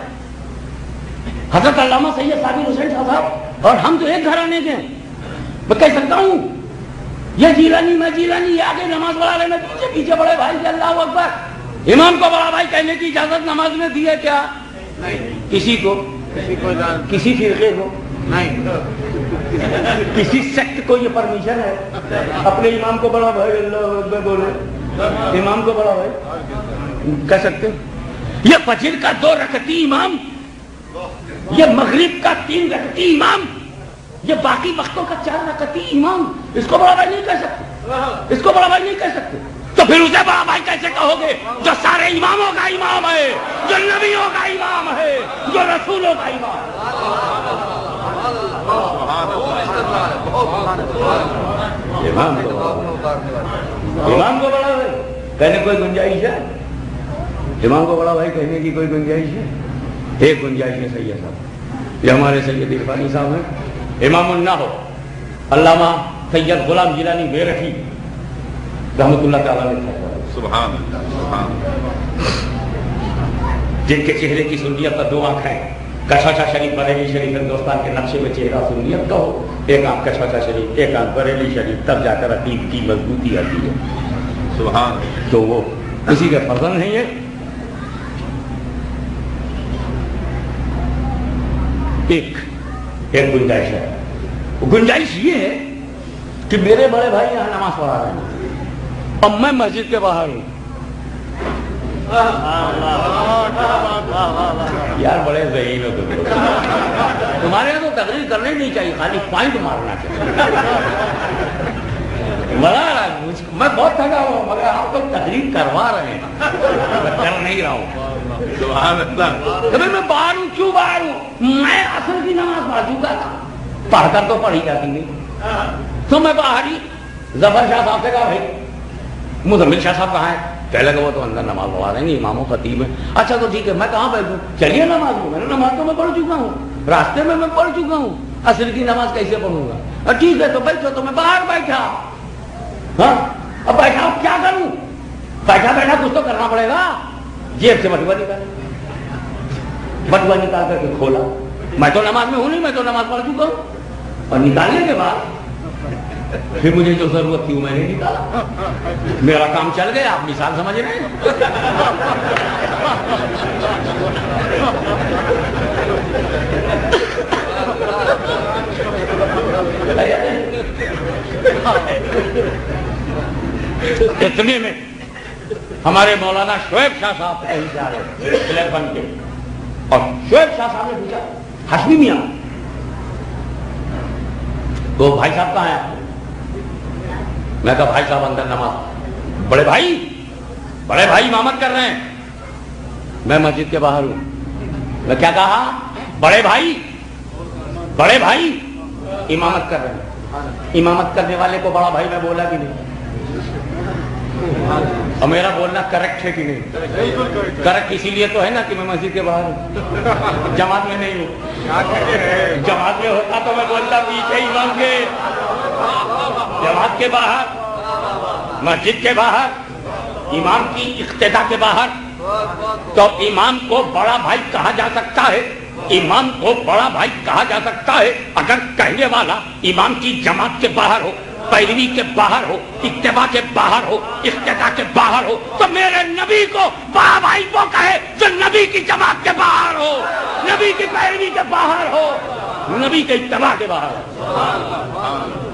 हज़रत अल्लामा सैयद साबिर हुसैन साहब और हम तो एक घराने के मैं कह सकता हूँ ये जीलानी मैं जीलानी आगे नमाज़ पढ़ा रहे पीछे पीछे बड़े भाई के अल्लाह अकबर। इमाम को बड़ा भाई कहने की इजाज़त नमाज़ में दी है क्या? नहीं। किसी को? किसी को किसी फिरके को? नहीं। किसी सेक्ट को ये परमिशन है? अपने इमाम को बड़ा भाई अल्लाह अकबर बोले इमाम को बड़ा भाई। कह सकते ये फजर का दो रखती इमाम, ये मगरिब का तीन रखती इमाम, ये बाकी वक्तों का चार रखती इमाम। इसको बड़ा भाई नहीं कह सकते। इसको बड़ा भाई नहीं कह सकते। तो फिर उसे बड़ा भाई कैसे कहोगे? जो सारे इमामों का इमाम है, जो नबियों का इमाम है, जो रसूलों का इमाम। इमाम को बड़ा कहने कोई गुंजाइश है? इमाम को बड़ा भाई कहने की कोई गुंजाइश है? एक गुंजाइश है सैयद साहब ये हमारे सैयद इरफानी साहब हैं। इमाम ना हो। अल्लामा सैयद गुलाम जिलानी बेरखी रहमतुल्लाह ताला ने सुभान जिनके चेहरे की सुनियत का दो आँख है। कशाशा शरीफ बरेली शरीफ हिंदुस्तान के नक्शे में चेहरा सुनियत का हो एक आँख कशाशा शरीफ एक आँख बरेली शरीफ तब जाकर अतीब की मजबूती आती है। सुभान। तो वो किसी के फर्जन है एक एक गुंजाइश है। गुंजाइश ये है कि मेरे बड़े भाई यहाँ नमाज़ पढ़ा रहे हैं। अब मैं मस्जिद के बाहर हूँ। यार बड़े जहीन हो तुम तुम्हारे यहाँ तो तकरीर करनी नहीं चाहिए, खाली पॉइंट मारना चाहिए। मज़ा आ रहा है मैं बहुत थका हुआ मगर आप तो तकरीर करवा रहे हैं। मैं कर नहीं रहा हूँ। कभी मैं बाहर हूँ क्यों बाहर हूँ? मैं असल की नमाज़ पढ़ चुका था पढ़कर तो पढ़ी जाती नहीं तो मैं बाहर ही ज़फ़र शाह साहब से कहा भाई मुजम्मिल शाह साहब कहा है? पहले का वो तो अंदर नमाज़ पढ़ा देंगे इमामो खतीब है। अच्छा तो ठीक है मैं कहाँ बैठू? चलिए नमाज़ में मैंने नमाज़ तो मैं पढ़ चुका हूँ। रास्ते में मैं पढ़ चुका हूँ। असर की नमाज़ कैसे पढ़ूँगा? ठीक है तो बैठो तो मैं बाहर बैठा। हाँ? अब बैठा क्या करूँ? बैठा बैठा कुछ तो करना पड़ेगा। जेब से बटुआ निकाल बटुआ निकाल करके खोला। मैं तो नमाज़ में हूँ नहीं, मैं तो नमाज़ पढ़ चुका हूँ। और निकालने के बाद फिर मुझे जो ज़रूरत थी मैंने निकाला। मेरा काम चल गया, आप मिसाल समझ रहे हैं। इतने में? हमारे मौलाना शोएब शाह साहब कहीं जा रहे क्लियर बन के। और शोएब शाह साहब ने पूछा हसमी मियाँ तो भाई साहब कहाँ है? मैं कहा, भाई साहब, अंदर नमाज़। बड़े भाई बड़े भाई इमामत कर रहे हैं। मैं मस्जिद के बाहर हूँ। मैं क्या कहा? बड़े भाई बड़े भाई, इमामत कर रहे हैं। इमामत करने वाले को बड़ा भाई, मैं बोला कि नहीं? और मेरा बोलना करेक्ट है कि नहीं? करेक्ट इसीलिए तो है ना कि मैं मस्जिद के बाहर हूँ। जमात में नहीं हूँ। जमात में होता तो मैं बोलता, पीछे इमाम के जमात के बाहर, मस्जिद के बाहर, इमाम की इख्तदा के बाहर तो इमाम को बड़ा भाई कहा जा सकता है। इमाम को बड़ा भाई कहा जा सकता है। अगर कहने वाला इमाम की जमात के बाहर हो पैरवी के बाहर हो, इत्तेबा के बाहर हो इख्तदा के बाहर हो तो मेरे नबी को बड़ा भाई वो कहे जो नबी की जमात के बाहर हो, नबी की पैरवी के बाहर हो, नबी के इत्तेबा के बाहर हो।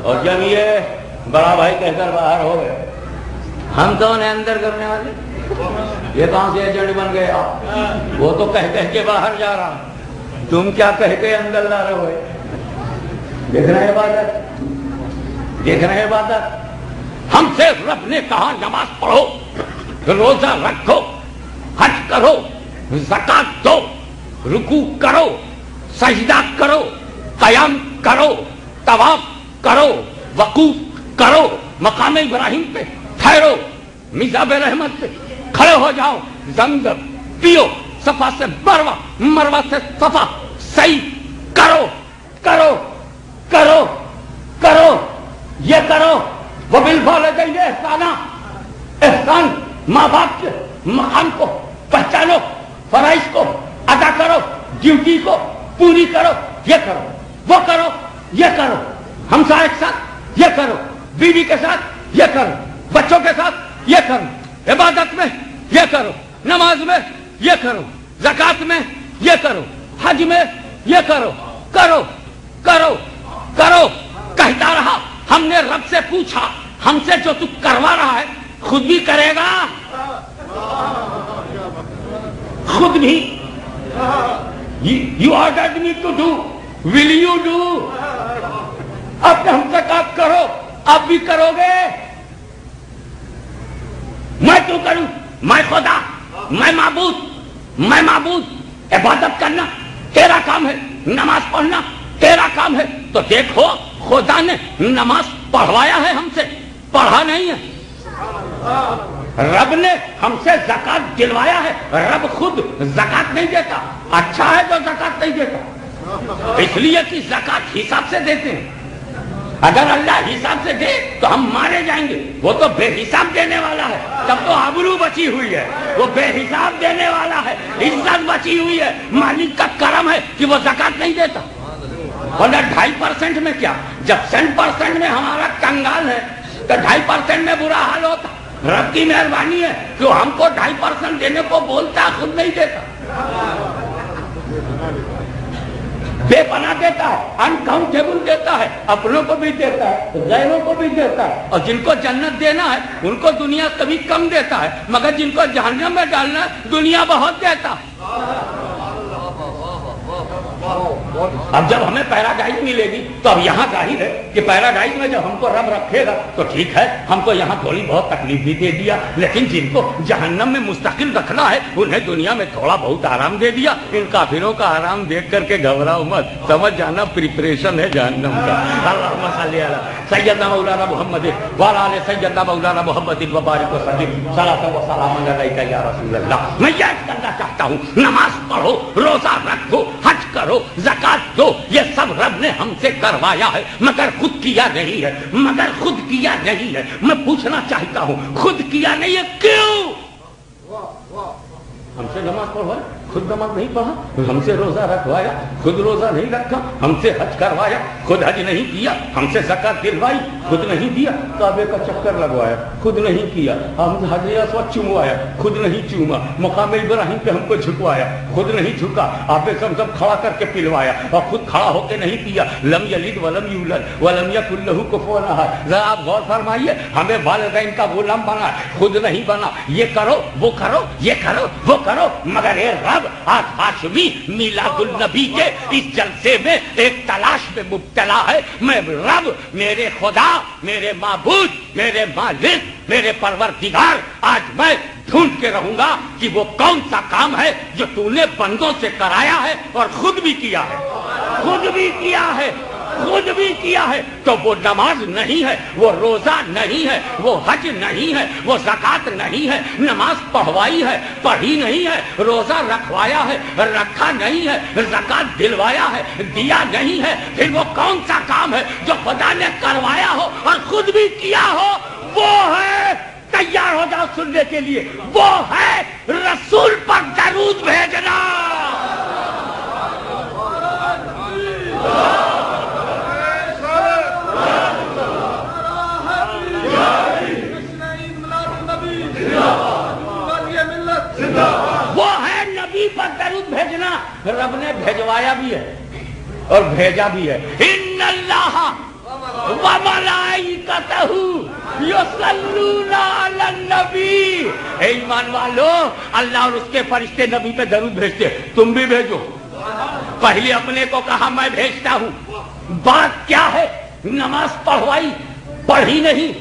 और जब ये बड़ा भाई कहकर बाहर हो गए, हम कौन है अंदर करने वाले? ये कहाँ से एजेंट बन गया वो तो कह कह के बाहर जा रहा तुम क्या कह के अंदर ला रहे हो देख रहे हैं। बादल देख रहे हैं हमसे रब ने कहा, नमाज़ पढ़ो, रोजा रखो, हज करो, जक़ात दो, रुकू करो, सजदा करो, कयाम करो, तवाफ करो, वकूफ करो, मकाम इब्राहिम पे ठहरो मिजाब रहमत पे खड़े हो जाओ जमजम पियो, सफ़ा से मरवा मरवा से सफ़ा, सही करो करो करो करो करो। ये करो। वो देंगे एहसाना एहसान माँ बाप के मकान को पहचानो फराइज को अदा करो, ड्यूटी को पूरी करो, ये करो, वो करो, ये करो हमसा एक साथ ये करो, बीवी के साथ ये करो, बच्चों के साथ ये करो, इबादत में ये करो, नमाज़ में ये करो, जक़ात में ये करो, हज में ये करो करो करो करो, कहता रहा हमने रब से पूछा, हमसे जो तू करवा रहा है, खुद भी करेगा? खुद भी। You order me to do will you do अब हमसे काम करो अब भी करोगे? मैं क्यों करूँ। मैं खुदा, मैं माबूद मैं माबूद। इबादत करना, तेरा काम है, नमाज़ पढ़ना, तेरा काम है। तो देखो खुदा ने नमाज़ पढ़वाया है हमसे। पढ़ा नहीं है। रब ने हमसे जक़ात दिलवाया है। रब खुद जक़ात नहीं देता। अच्छा है जो जक़ात नहीं देता। इसलिए कि जक़ात हिसाब से देते हैं। अगर अल्लाह हिसाब से दे तो हम मारे जाएँगे। वो तो बेहिसाब देने वाला है। तब तो आबरू बची हुई है। वो बेहिसाब देने वाला है। इज़्ज़त बची हुई है। मालिक का करम है कि वो जक़ात नहीं देता। वरना ढाई परसेंट में क्या? जब सेंट परसेंट में हमारा कंगाल है तो ढाई परसेंट में बुरा हाल होता। रब की मेहरबानी है कि हमको ढाई परसेंट देने को बोलता, खुद नहीं देता? बेपना देता है अनकाउंटेबल देता है, अपनों को भी देता है गैरों को भी देता है। और जिनको जन्नत देना है, उनको दुनिया कभी कम देता है, मगर जिनको जहन्नम में डालना दुनिया बहुत देता है। अब जब हमें पैराडाइज मिलेगी तो अब यहाँ ज़ाहिर है कि पैराडाइज में जब हमको रब रखेगा तो ठीक है, हमको यहाँ थोड़ी बहुत तकलीफ़ भी दे दिया, लेकिन जिनको जहन्नम में मुस्तकिल रखना है, उन्हें दुनिया में थोड़ा बहुत आराम दे दिया। इन काफिरों का आराम देख करके घबराओ मत, समझ जाना प्रिपरेशन है जहन्नम का। सैयदना मौलाना मोहम्मद वाला सैयदना मौलाना मोहम्मद मैं याद करना चाहता हूँ, नमाज़ पढ़ो, रोजा रखो, हज करो, जक़ात दो ये सब रब ने हमसे करवाया है, मगर खुद किया नहीं है, मगर खुद किया नहीं है। मैं पूछना चाहता हूँ, खुद किया नहीं है, क्यों? हमसे नमाज़ पढ़ो खुद नमाज़ नहीं पढ़ा, हमसे रोजा रखवाया, खुद रोजा नहीं रखा, हमसे हज करवाया, खुद हज नहीं किया, हमसे जक़ात दिलवाई खुद नहीं दिया काबे का चक्कर लगवाया, खुद नहीं किया, हम हज अस्वद चुमवाया खुद नहीं चूमा, मुकाम इब्राहिम पे हमको झुकवाया, खुद नहीं झुका, आपे सब सब खड़ा करके पिलवाया, और खुद खड़ा होके नहीं पिया लम यलिद वलम यूलद, वलम यकुल्लहु कुफुवन अहद। जरा आप गौर फरमाइए, हमें वालिदैन का गुलाम बना, खुद नहीं बना, ये करो, वो करो, ये करो, वो करो, मगर ये रब, आज हाशमी मिलादुल नबी के इस जलसे में एक तलाश में मुब्तला है, मैं रब, मेरे खुदा मेरे माबूद, मेरे मालिक, मेरे परवर दिगार आज मैं ढूंढ के रहूँगा कि वो कौन सा काम है जो तूने बंदों से कराया है और खुद भी किया है। खुद भी किया है। खुद भी किया है तो वो नमाज़ नहीं है, वो रोजा नहीं है, वो हज नहीं है, वो जक़ात नहीं है, नमाज़ पढ़वाई है, पढ़ी नहीं है, रोजा रखवाया है, रखा नहीं है, जक़ात दिलवाया है, दिया नहीं है, फिर वो कौन सा काम है जो खुदा ने करवाया हो और खुद भी किया हो? वो है, तैयार हो जाओ सुनने के लिए, वो है रसूल पर दरूद भेजना वो है नबी पर दरूद भेजना रब ने भेजवाया भी है और भेजा भी है। ईमान वालो, अल्लाह और उसके फरिश्ते नबी पे दरूद भेजते तुम भी भेजो। पहले अपने को कहा, मैं भेजता हूँ। बात क्या है? नमाज़ पढ़वाई, पढ़ी नहीं।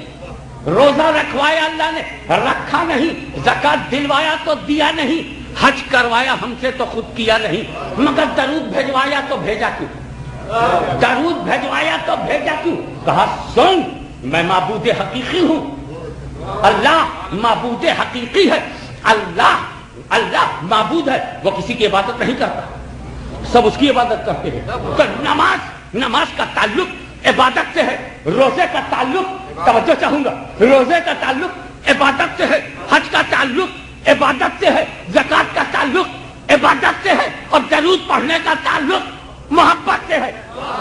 रोजा रखवाया अल्लाह ने, रखा नहीं। जक़ात दिलवाया तो दिया नहीं। हज करवाया हमसे तो खुद किया नहीं, मगर दरूद भेजवाया तो भेजा क्यों? दरूद भेजवाया तो भेजा क्यों? कहा, सुन, मैं माबूद हकीकी हूँ। अल्लाह माबूद हकीकी है। अल्लाह अल्लाह माबूद है। वो किसी की इबादत नहीं करता। सब उसकी इबादत करते हैं। तो नमाज़ नमाज़ का ताल्लुक इबादत से है। रोज़े का ताल्लुक, तवज्जो चाहूँगा। रोज़े का ताल्लुक इबादत से है। हज का ताल्लुक इबादत से है, जक़ात का ताल्लुक इबादत से है और दरूद पढ़ने का ताल्लुक मोहब्बत से है।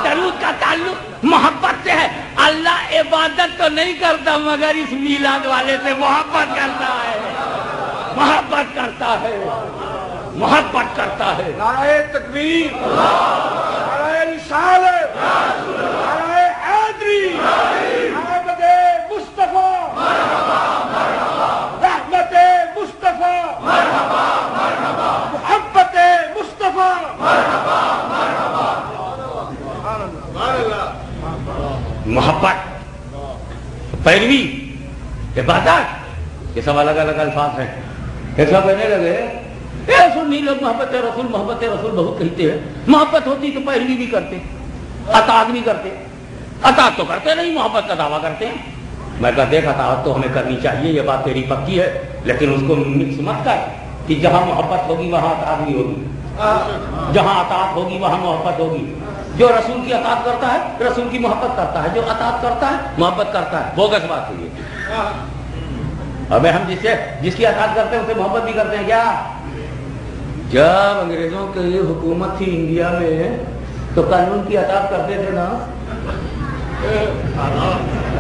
दरूद का ताल्लुक मोहब्बत से है। अल्लाह इबादत तो नहीं करता, मगर इस मीलाद वाले से मोहब्बत करता है। मोहब्बत करता है। मोहब्बत करता है। नाराय तकबीर नाराय नाराय अहमद मुस्तफ़ा रहमत मुस्तफ़ा मोहब्बत मुस्तफ़ा मोहब्बत, पैरवी, इबादत, ये सब अलग अलग अल्फाज हैं। ये सब कहने लगे सुन्नी लोग मोहब्बत रसूल मोहब्बत रसूल, बहुत कहते हैं। मोहब्बत होती तो पैरवी भी करते अताद भी करते अताद तो करते नहीं, मोहब्बत का दावा करते हैं। मैं कहा, देख, अताद तो हमें करनी चाहिए, ये बात तेरी पक्की है। लेकिन उसको मिक्स मत कर कि जहाँ मोहब्बत होगी, वहाँ अताद भी होगी। जहाँ अतात होगी, वहाँ मोहब्बत होगी। जो रसूल की अतात करता है, रसूल की मोहब्बत करता है। जो अतात करता है, मोहब्बत करता है। बोगस बात है। अबे हम जिससे जिसकी अतात करते हैं, उसे मोहब्बत भी करते हैं क्या? जब अंग्रेज़ों की हुकूमत थी इंडिया में तो कानून की अतात करते थे ना?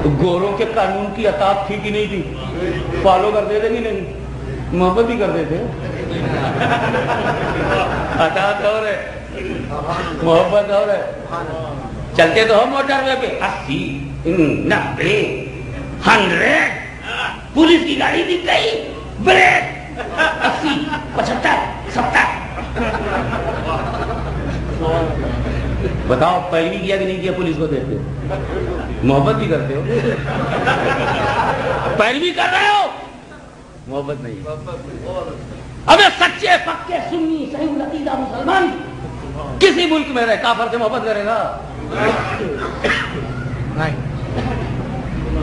तो गोरों के कानून की अतात थी कि नहीं थी? फॉलो करते थे कि नहीं? मोहब्बत भी करते थे। अतात और है। मोहब्बत है चलते तो हम मोटर वे पे अस्सी, नब्बे, हंड्रेड। पुलिस की गाड़ी दिख गई ब्रेक। अस्सी, पचहत्तर, सत्तर। बताओ, पहली किया कि नहीं किया पुलिस को देखते मोहब्बत भी करते हो? पैरवी कर रहे हो? मोहब्बत नहीं। अबे सच्चे, पक्के, सुन्नी, सही मुसलमान। किसी मुल्क में रहे काफर से मोहब्बत करेगा?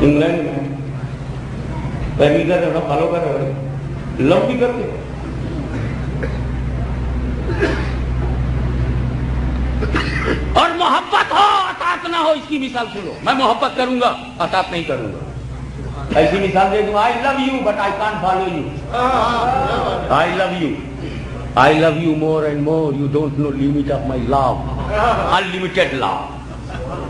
इंग्लैंड में। फॉलो कर रहे लव भी करते और मोहब्बत हो अतात ना हो इसकी मिसाल सुनो। मैं मोहब्बत करूँगा अतात नहीं करूँगा। ऐसी मिसाल दे दूँ I love you but I can't follow you I love you I love you more and more. You don't know limit of my love. Unlimited love.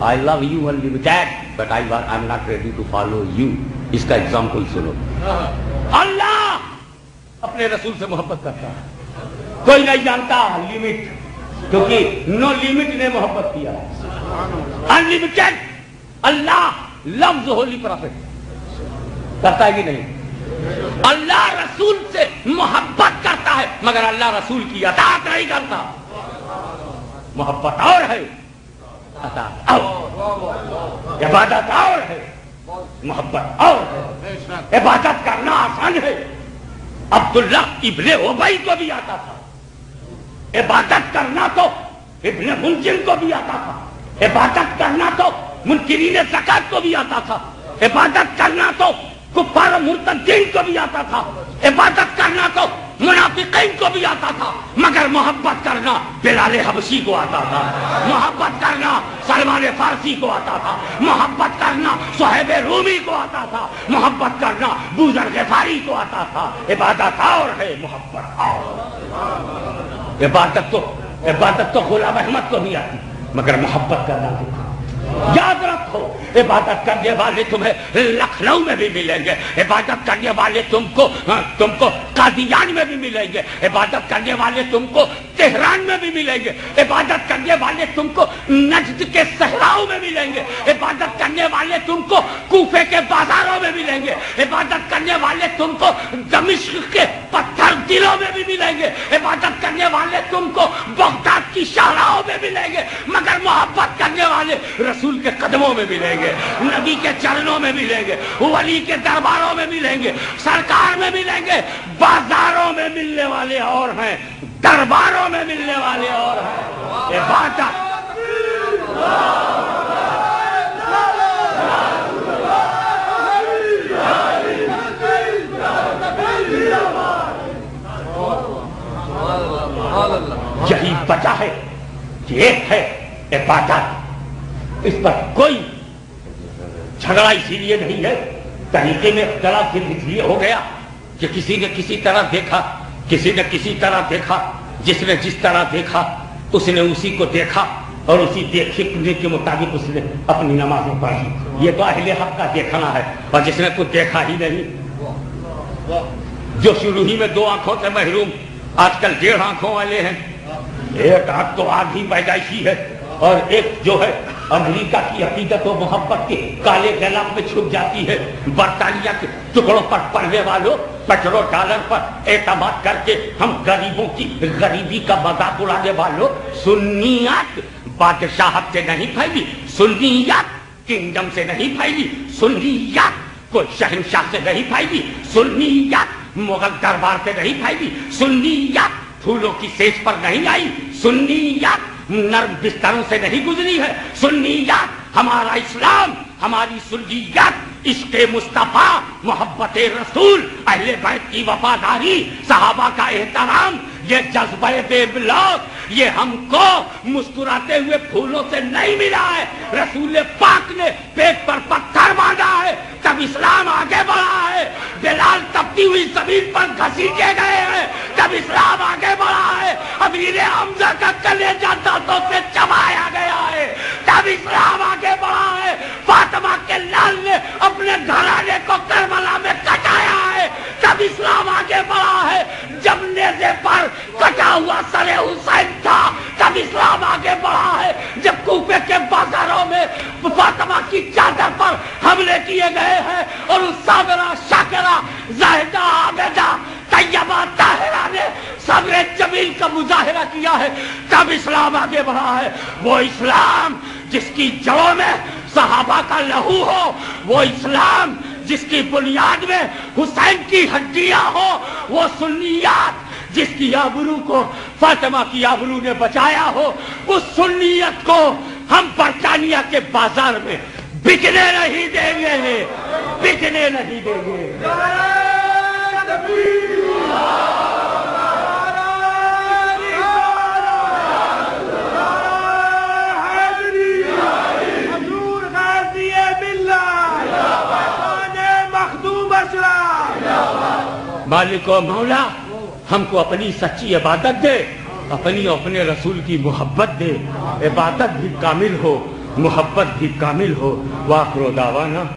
I love you unlimited, but I I'm not ready to follow you. इसका एग्ज़ाम्पल सुनो अल्लाह अपने रसूल से मोहब्बत करता है कोई नहीं जानता लिमिट क्योंकि नो लिमिट ने मोहब्बत किया अनलिमिटेड अल्लाह लफ्ज होली प्रॉफिट करता है कि नहीं अल्लाह रसूल से मोहब्बत मगर अल्लाह रसूल की अतात नहीं करता। मोहब्बत और है। इबादत और है। मोहब्बत और है। इबादत करना आसान है। अब्दुल्ला इब्ने ओबई को भी आता था। इबादत करना तो इब्ने मुंजिम को भी आता था। इबादत करना तो मुनकिरीन जक़ात को भी आता था। इबादत करना तो कुफार मुर्तदीन को भी आता था। इबादत करना तो मुनाफिकीन को भी आता था, मगर मोहब्बत करना बिलाल हबशी को आता था। मोहब्बत करना सलमान फारसी को आता था। मोहब्बत करना सोहेब रूमी को आता था। मोहब्बत करना बूजर गफारी को आता था। इबादत और है, मोहब्बत और। इबादत तो इबादत तो गुलाम अहमद को भी आती, मगर मोहब्बत करना देखो याद रखो इबादत करने वाले तुम्हें लखनऊ में भी मिलेंगे। इबादत करने वाले तुमको हाँ, तुमको कादियान में भी मिलेंगे। इबादत करने वाले तुमको तेहरान में भी मिलेंगे। इबादत करने वाले तुमको नजद के सहराओं में मिलेंगे। इबादत करने वाले तुमको कूफे के बाजारों में मिलेंगे। इबादत करने वाले तुमको दमिश्क के पत्थर दिलों में भी मिलेंगे। इबादत करने वाले तुमको बगदाद की शाहराओं में मिलेंगे। मगर मोहब्बत करने वाले रसूल के कदमों में मिलेंगे नबी के चरणों में मिलेंगे वली के दरबारों में मिलेंगे सरकार में मिलेंगे बाजारों में मिलने वाले और हैं, दरबारों में मिलने वाले और हैं। ये बात यही वजह है कि एक है इबादत इस पर कोई झगड़ा इसीलिए नहीं है। तरीके में इख्तलाफ सिर्फ़ इसलिए हो गया कि किसी ने किसी तरह देखा, किसी ने किसी तरह देखा, जिसने जिस तरह देखा, उसने उसी को देखा और उसी देखने के मुताबिक उसने अपनी नमाजें पढ़ी। ये तो अहले हक का देखना है और जिसने कुछ देखा ही नहीं, जो शुरू ही में दो आँखों से महरूम, आजकल डेढ़ आँखों वाले हैं, एक आँख तो आधी पैदाइशी है। और एक जो है, अमेरिका की अकीदत और मोहब्बत के काले गलाब में छुप जाती है। बरतानिया के टुकड़ों पर पड़ने वालों पेट्रोल डॉलर पर एतमाद करके हम गरीबों की गरीबी का मज़ाक उड़ाने वालों, सुन्नियात बादशाहत से नहीं फैली, सुन्नियात किंगडम से नहीं फैली, सुन्नियात कोई शहनशाह से नहीं फैली, सुन्नियात मुगल दरबार से नहीं फैली, सुन्नियात फूलों की सेज पर नहीं आई, सुन्नियात नर्म बिस्तरों से नहीं गुजरी है। सुन्नियात हमारा इस्लाम, हमारी सुन्नियात इसके मुस्तफ़ा, मोहब्बत रसूल, अहले बैत की वफादारी, सहाबा का एहतराम, ये जज्बे बेबलौक ये हमको मुस्कुराते हुए फूलों से नहीं मिला है। रसूल पाक ने पेट पर पत्थर बांधा है, तब इस्लाम आगे बढ़ा है। बिलाल तपती हुई ज़मीन पर घसीटे गए हैं। तब इस्लाम आगे बढ़ा है, अमीर हमजा का कलेजा दांतों से चबाया गया है। तब इस्लाम आगे बढ़ा है, फातिमा के लाल ने अपने घराने को करबला में कटाया है। तब इस्लाम आगे बढ़ा है जब नेजे पर कटा हुआ सरे हुसैन था। तब इस्लाम आगे बढ़ा है। जब कूफे के बाजारों में फातिमा की चादर पर हमले किए गए हैं और उस साबरा शाकरा जाहिदा आबेदा तैयबा ताहिरा ने सबरे जमील का मुजाहिरा किया है, तब इस्लाम आगे बढ़ा है। वो इस्लाम जिसकी जड़ों में सहाबा का लहू हो, वो इस्लाम जिसकी बुनियाद में हुसैन की हड्डियाँ हो, वो सुन्नियात जिसकी आबरू को फातिमा की आबरू ने बचाया हो उस सुन्नियत को हम बरतानिया के बाज़ार में बिकने नहीं देंगे। बिकने नहीं देंगे। मालिक मौला हमको अपनी सच्ची इबादत दे, अपनी अपने रसूल की मोहब्बत दे। इबादत भी कामिल हो, मोहब्बत भी कामिल हो। वाह दावाना।